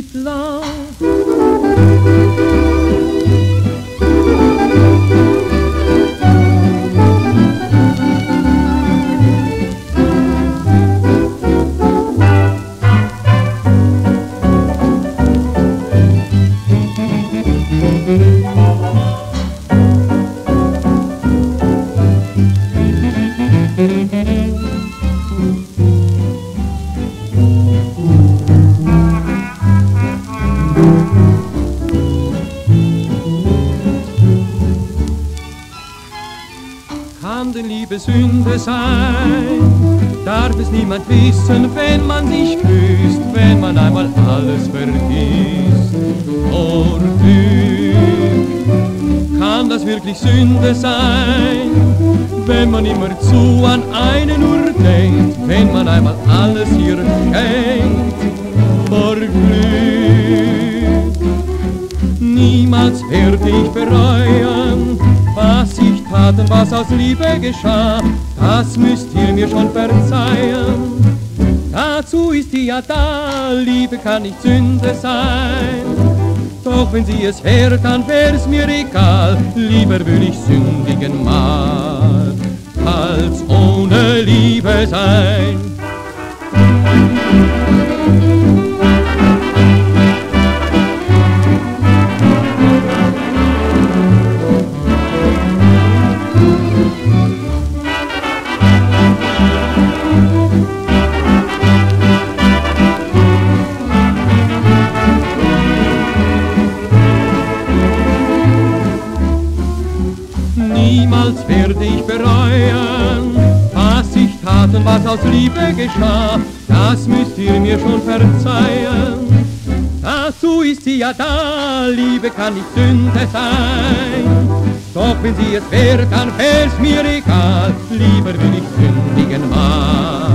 sweet love. Denn Liebe Sünde sein? Darf es niemand wissen, wenn man sich küsst, wenn man einmal alles vergisst? Oh, kann das wirklich Sünde sein, wenn man immer zu an einen nur denkt, wenn man einmal alles hier schenkt? Vor Glück, niemals werde ich bereuen, und was aus Liebe geschah, das müsst ihr mir schon verzeihen. Dazu ist die ja da, Liebe kann nicht Sünde sein. Doch wenn sie es wäre, dann wär's mir egal, lieber will ich sündigen mal, als ohne Liebe sein. Niemals werde ich bereuen, was ich tat und was aus Liebe geschah, das müsst ihr mir schon verzeihen. Dazu ist sie ja da, Liebe kann nicht Sünde sein. Doch wenn sie es wäre, dann wär's mir egal, lieber will ich sündigen mal.